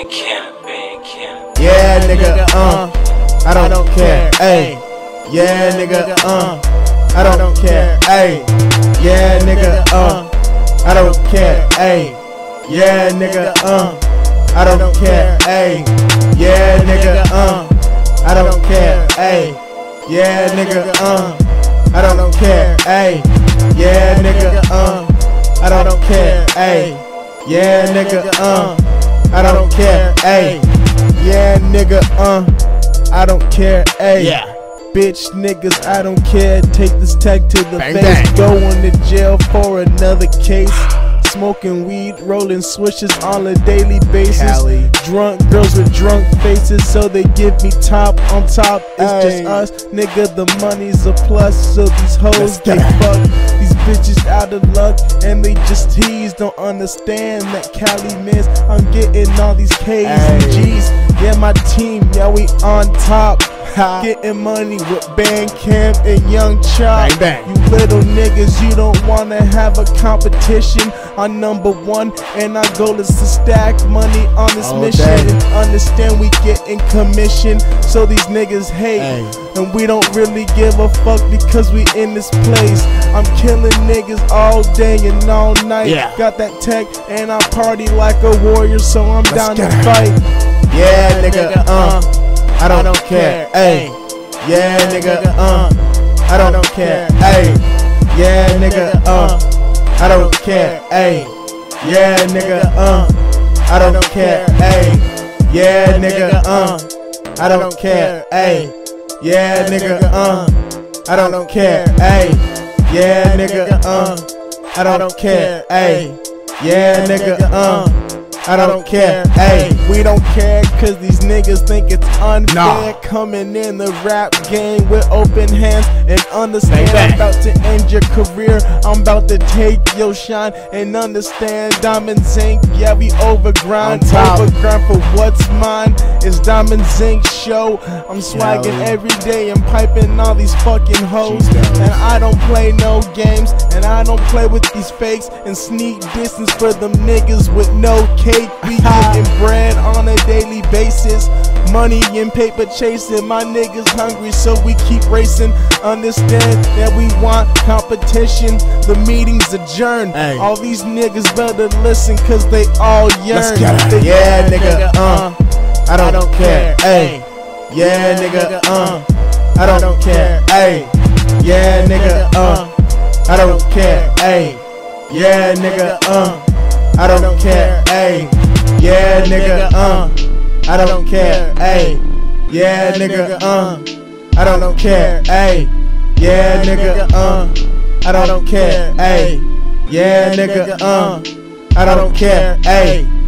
Bandkamp, Bandkamp. Yeah, nigga, uh, I don't care, ayy. Yeah, nigga, uh, I don't care, ayy. Yeah, nigga, uh, I don't care, ayy. Yeah, nigga, uh, I don't care, ayy. Yeah, nigga, uh, I don't care, ayy. Yeah, nigga, uh, I don't care, ayy. Yeah, nigga, uh, I don't care, ayy. Yeah, nigga, uh, I don't care, ayy. Yeah, nigga, uh, I don't care, ayy. Yeah. Bitch niggas, I don't care. Take this tag to the Bang, face. bang. Going to jail for another case. Smoking weed, rolling swishes on a daily basis. Cali. Drunk girls with drunk faces, so they give me top on top. It's Ay. just us, nigga. The money's a plus, so these hoes they fuck. Bitches out of luck, and they just tease. Don't understand that KaliMist. I'm getting all these K's and G's. Yeah, my team, yeah, we on top. Getting money with Bandkamp and Young Chop. Bang, bang. You little niggas, you don't wanna have a competition. I'm number one, and our goal is to stack money on this All mission. day. And understand we getting commission, so these niggas hate. Hey. And we don't really give a fuck because we in this place. I'm killing niggas all day and all night. Yeah. Got that tech, and I party like a warrior, so I'm Let's down to fight. Yeah, nigga, uh, I don't care, ayy. Yeah, nigga, uh, I don't care, ayy. Yeah, nigga, uh, I don't care, ayy. Yeah, nigga, uh, I don't care, ayy. Yeah, nigga, uh, I don't care, ayy. Yeah, nigga, uh, I don't care, ayy. Yeah, nigga, uh, I don't care, ayy. Yeah, nigga, uh. I don't care, Hey, We don't care cause these niggas think it's unfair. Nah. Coming in the rap game with open hands and understand I'm about to end your career. I'm about to take your shine and understand Diamondz Ink. Yeah, we overgrind, overgrind for what's mine. It's Diamondz Ink show. I'm swagging Yo. every day and piping all these fucking hoes. And I don't play no games, and I don't play with these fakes and sneak distance for them niggas with no cake. We getting bread on a daily basis. Money and paper chasing, my niggas hungry, so we keep racing. Understand that we want competition. The meeting's adjourned. Hey. All these niggas better listen, cause they all yearn. Let's get it. They- Yeah, nigga, uh, I don't care, ayy. Yeah, nigga, uh, I don't care, ayy. Yeah, nigga, uh, I don't care, ayy. Yeah, nigga, uh, I don't care, ayy. Yeah, nigga, uh, I don't care, ayy. Yeah, nigga, uh, I don't care, ayy. Yeah, nigga, uh, I don't care, ayy. Yeah, nigga, uh, I don't care, ayy.